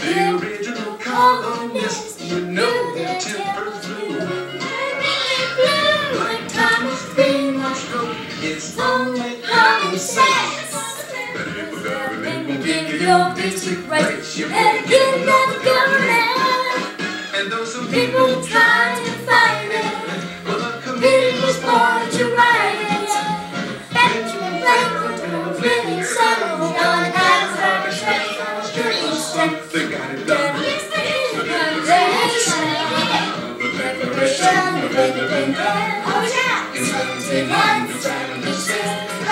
The original colonists you know their tempers. Blue. Like Thomas Greenwash wrote, it's only common sense. That if the government won't give you your basic rights, you better get another government. And though some people try 1776,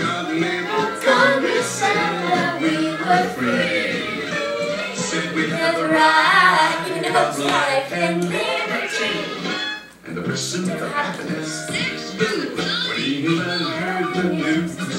Continental Congress said that we were free. We have the right of life and liberty. And the pursuit of happiness. When England heard the news,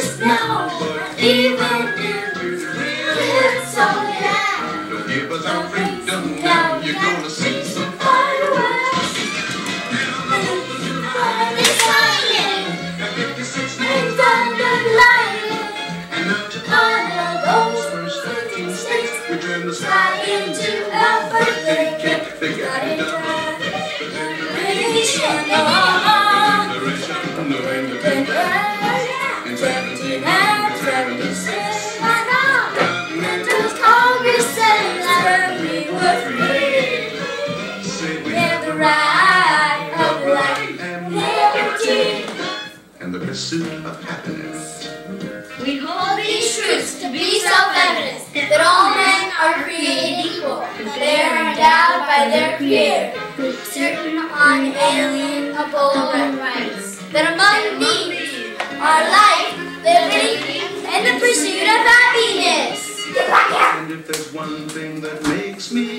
but even if it's real, It's all that. don't give us our freedom now. You're gonna see some fireworks. It's lightning, At 56 and names, thunder lightning. and to All of those first 13 states we turn the sky into a birthday cake. They got it done. Nation, oh, Declaration pursuit of happiness. We hold these truths to be self-evident that all men are created equal, that they are endowed by their Creator with certain unalienable rights, that among these are life, liberty, and the pursuit of happiness. And if there's one thing that makes me